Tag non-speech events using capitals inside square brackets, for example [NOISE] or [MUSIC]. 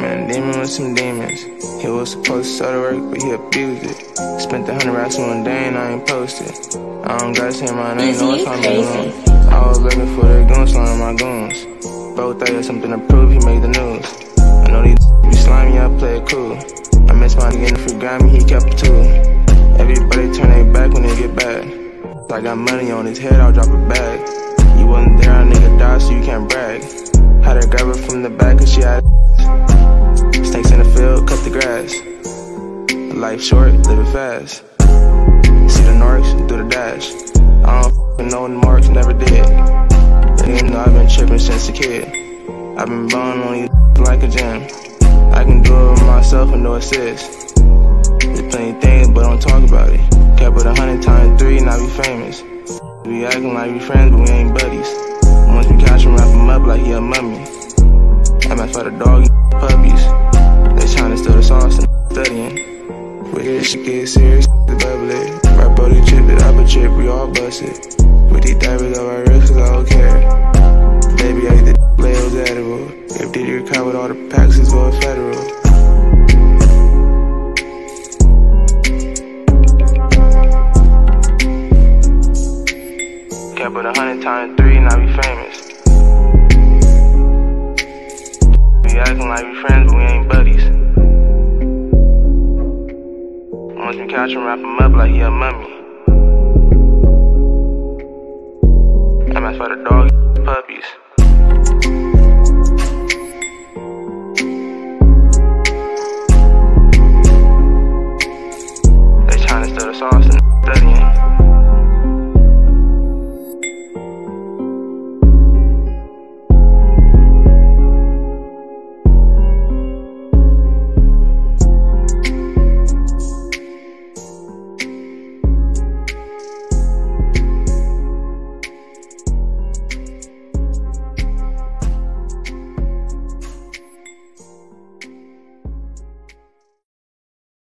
Man, demon with some demons. He was supposed to start to work, but he abused it. Spent the hundred racks one day and I ain't posted. I don't gotta say my name, no, it's on the I was looking for the goons, slime my goons. Both I had something to prove, he made the news. I know these [LAUGHS] be slimy, I play it cool. I miss my nigga got me, he kept it too. Everybody turn their back when they get bad. I got money on his head, I'll drop a bag. You wasn't there, a nigga died, so you can't brag. Had to grab her from the back, cause she had Snakes in the field, cut the grass. Life short, live it fast. See the narcs, do the dash. I don't know the marks, never did. Know I've been tripping since a kid. I've been bone on these [LAUGHS] like a gym. I can do it myself and no assist. Plenty things, but don't talk about it. Cap it a hundred times three, now we famous. We acting like we friends, but we ain't buddies. Once we catch him, wrap him up like he a mummy. I might for the dog puppies. They tryna steal the sauce and studying. With this shit get serious, the bubbly. Right body chip it, I a chip, we all busted. With these diamonds on my wrist, cause I don't care. Baby, I eat the it was edible. If Diddy recovered all the packs, it's going federal. Kept it a hundred times three, now we famous. We acting like we friends, but we ain't buddies. Once we catch him, wrap him up like he a mummy. MS for the dog puppies.